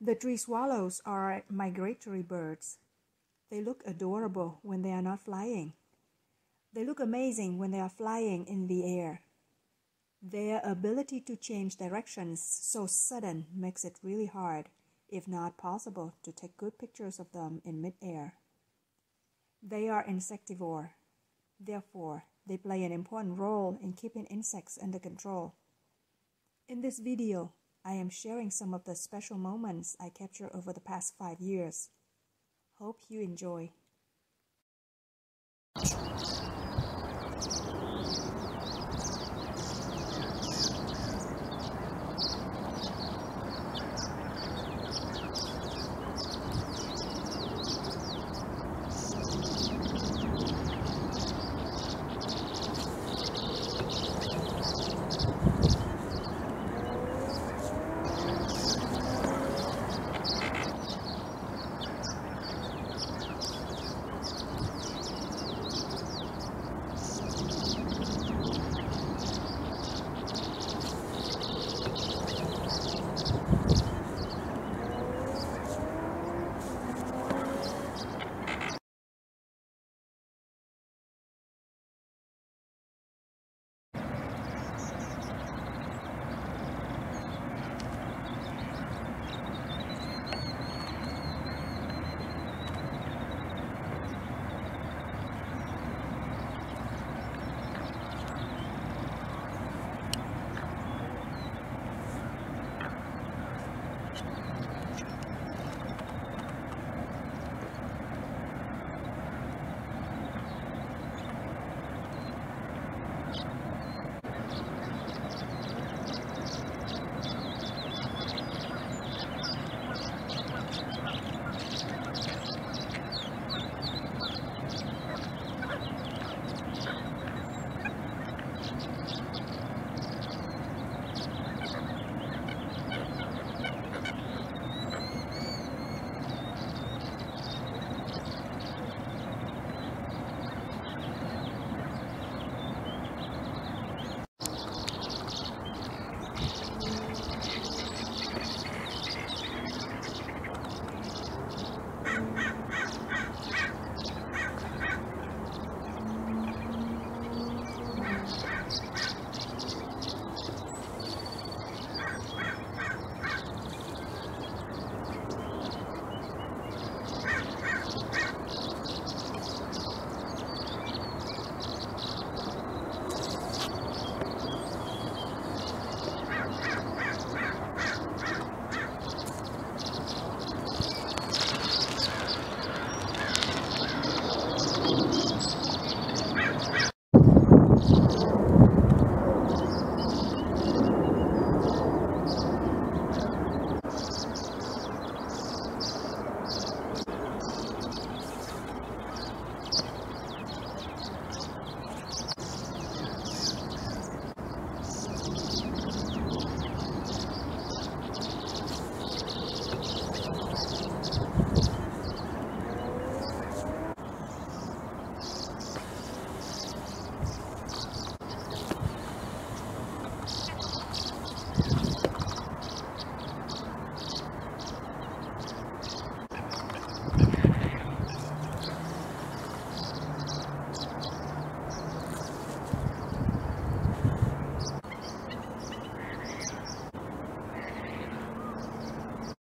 The tree swallows are migratory birds. They look adorable when they are not flying. They look amazing when they are flying in the air. Their ability to change directions so sudden makes it really hard, if not possible, to take good pictures of them in mid-air. They are insectivore. Therefore, they play an important role in keeping insects under control. In this video, I am sharing some of the special moments I captured over the past five years. Hope you enjoy.